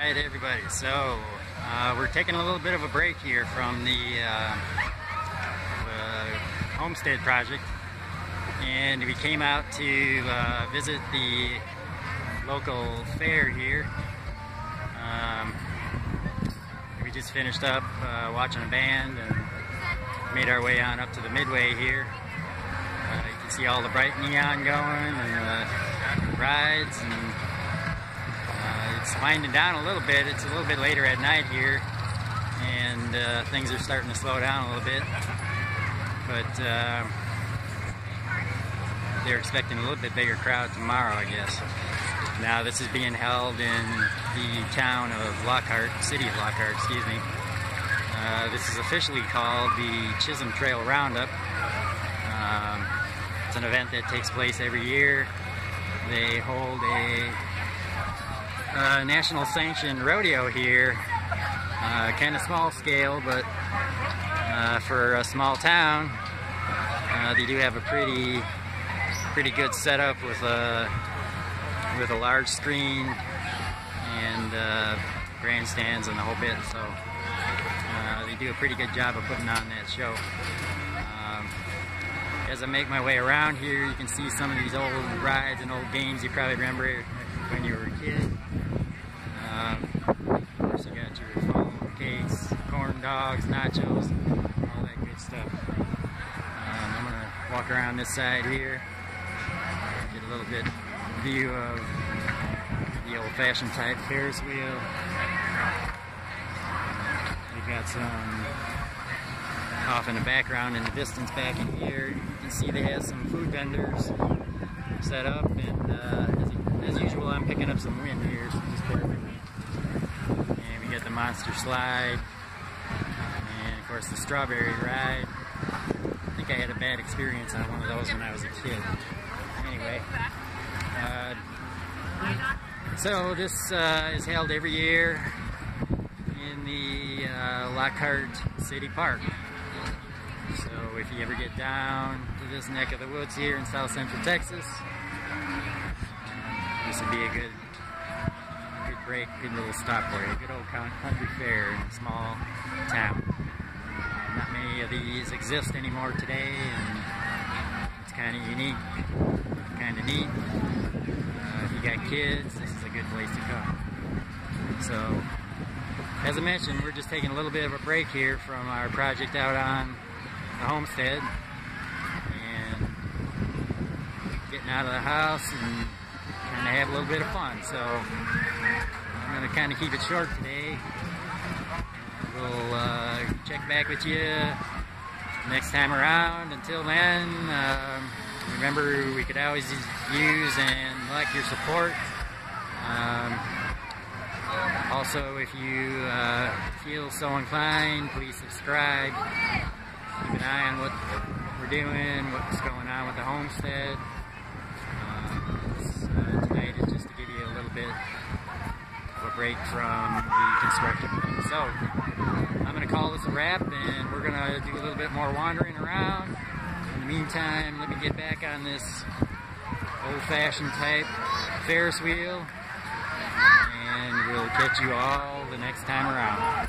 Alright everybody, so uh, we're taking a little bit of a break here from the, uh, the homestead project and we came out to uh, visit the local fair here. Um, we just finished up uh, watching a band and made our way on up to the midway here. Uh, you can see all the bright neon going and rides and it's winding down a little bit. It's a little bit later at night here and uh, things are starting to slow down a little bit. But uh, they're expecting a little bit bigger crowd tomorrow, I guess. Now this is being held in the town of Lockhart, city of Lockhart, excuse me. Uh, this is officially called the Chisholm Trail Roundup. Um, it's an event that takes place every year. They hold a, a national sanctioned rodeo here, uh, kind of small scale, but uh, for a small town, uh, they do have a pretty pretty good setup with a with a large screen and uh, grandstands and the whole bit. So uh, they do a pretty good job of putting on that show. Um, as I make my way around here, you can see some of these old rides and old games you probably remember when you were a kid. Um, of course, you got your foam cakes, corn dogs, nachos, all that good stuff. Um, I'm gonna walk around this side here, get a little bit view of the old-fashioned type Ferris wheel. We got some off in the background in the distance back in here. You can see they have some food vendors set up and uh, as, as, usual I'm picking up some wind here so just bear with me. And we got the monster slide and of course the strawberry ride. I think I had a bad experience on one of those when I was a kid. Anyway, uh, so this uh, is held every year in the uh, Lockhart City Park. So if you ever get down to this neck of the woods here in south central Texas, this would be a good good break, good little stop for you. Good old country fair in a small town. Not many of these exist anymore today and it's kind of unique, kind of neat. Uh, if you got kids, this is a good place to come. So, as I mentioned, we're just taking a little bit of a break here from our project out on the homestead and getting out of the house and kind of have a little bit of fun. So, going to kind of keep it short today. We'll uh, check back with you next time around. Until then, um, remember we could always use and like your support. Um, also, if you uh, feel so inclined, please subscribe. Keep an eye on what we're doing, what's going on with the homestead. Uh, tonight is just to give you a little bit a break from the construction. So, I'm going to call this a wrap, and we're going to do a little bit more wandering around. In the meantime, let me get back on this old-fashioned type Ferris wheel, and we'll catch you all the next time around.